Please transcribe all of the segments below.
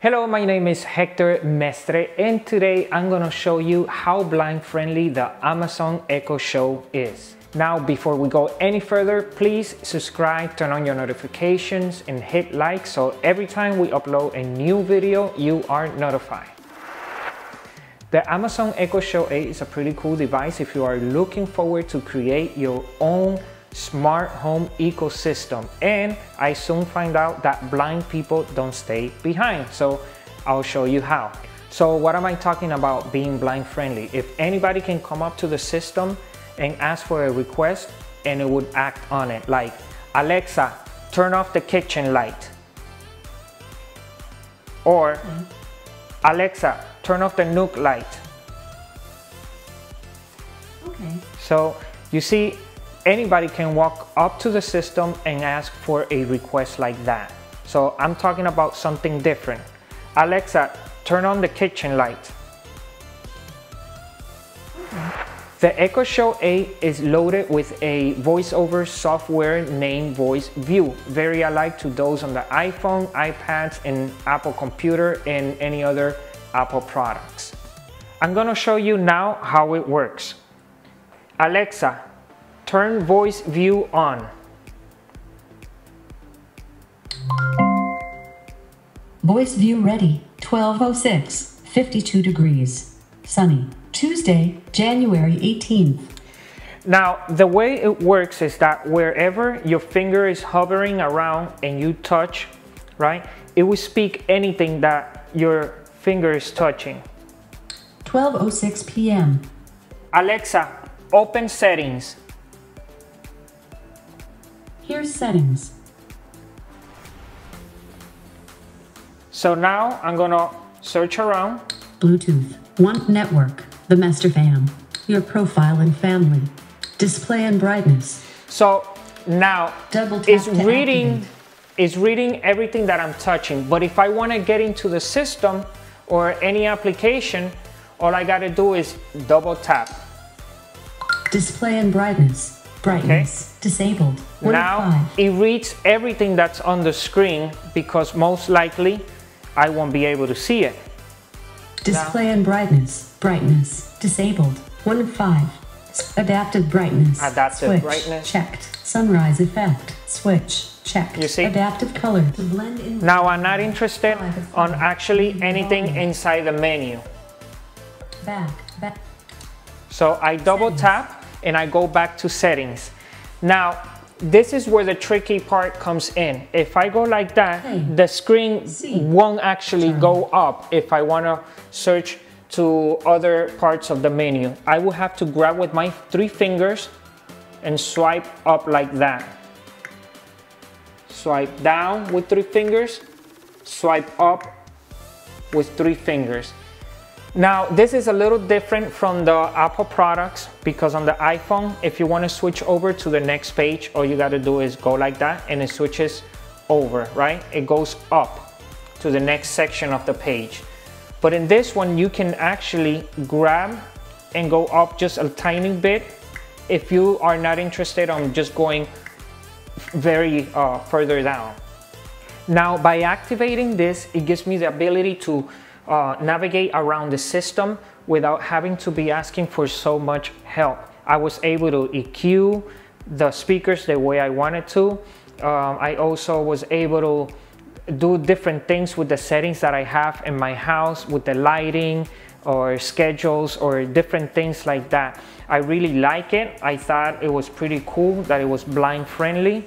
Hello, my name is Hector Mestre and today I'm gonna show you how blind friendly the Amazon Echo Show is. Now, before we go any further, please subscribe, turn on your notifications and hit like so every time we upload a new video, you are notified. The Amazon Echo Show 8 is a pretty cool device if you are looking forward to create your own smart home ecosystem. And I soon find out that blind people don't stay behind. So I'll show you how. So what am I talking about being blind friendly? If anybody can come up to the system and ask for a request and it would act on it like, Alexa, turn off the kitchen light. Or, mm -hmm. Alexa, turn off the Nook light. Okay. So you see, anybody can walk up to the system and ask for a request like that. So I'm talking about something different. Alexa, turn on the kitchen light. The Echo Show 8 is loaded with a voiceover software named Voice View, very alike to those on the iPhone, iPads, and Apple computer and any other Apple products. I'm gonna show you now how it works. Alexa, turn voice view on. Voice view ready, 1206, 52 degrees, sunny, Tuesday, January 18th. Now, the way it works is that wherever your finger is hovering around and you touch, right, it will speak anything that your finger is touching. 12.06 p.m. Alexa, open settings. Here's settings. So now I'm gonna search around. Bluetooth, one network, the master fam, your profile and family, display and brightness. So now Double it's reading, it's reading everything that I'm touching. But if I wanna get into the system, or any application, all I gotta do is double tap. Display and brightness. Brightness okay. disabled. now it reads everything that's on the screen because most likely I won't be able to see it. Display now, and brightness. Brightness disabled. One five. Adaptive brightness. Adaptive Switch. brightness. Checked. Sunrise effect. Switch. Checked. You see? Adaptive color to blend in. Now I'm not interested on actually anything inside the menu. Back, back. So I double tap and I go back to settings. Now, this is where the tricky part comes in. If I go like that, hey. the screen C. won't actually go up if I wanna search to other parts of the menu. I will have to grab with my three fingers and swipe up like that. Swipe down with three fingers, swipe up with three fingers. Now, this is a little different from the Apple products because on the iPhone, if you want to switch over to the next page, all you got to do is go like that and it switches over, right? It goes up to the next section of the page. But in this one, you can actually grab and go up just a tiny bit if you are not interested on just going very uh, further down. Now by activating this, it gives me the ability to uh, navigate around the system without having to be asking for so much help. I was able to EQ the speakers the way I wanted to. Um, I also was able to do different things with the settings that I have in my house with the lighting or schedules or different things like that. I really like it. I thought it was pretty cool that it was blind friendly.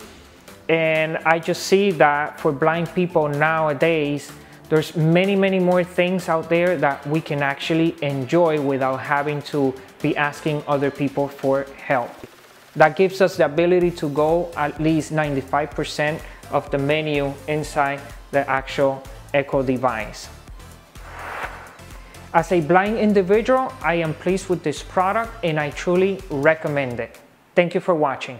And I just see that for blind people nowadays, there's many, many more things out there that we can actually enjoy without having to be asking other people for help. That gives us the ability to go at least 95% of the menu inside the actual Echo device. As a blind individual, I am pleased with this product and I truly recommend it. Thank you for watching.